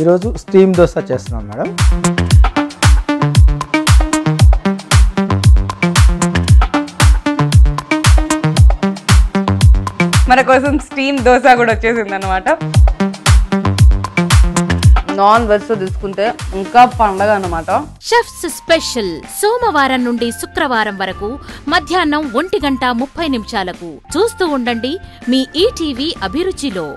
ఈరోజు స్టీమ్ దోశ చేస్తున్నాం మేడం. మన కోసం స్టీమ్ దోశ కూడా వచ్చేసింది అనమాట నాన్ వెజ్ తీసుకుంటే ఇంకా పండగ అనమాట షెఫ్స్ స్పెషల్ సోమవారం నుండి శుక్రవారం వరకు మధ్యాహ్నం ఒంటి గంట ముప్పై నిమిషాలకు చూస్తూ ఉండండి మీ ఈటీవీ అభిరుచిలో.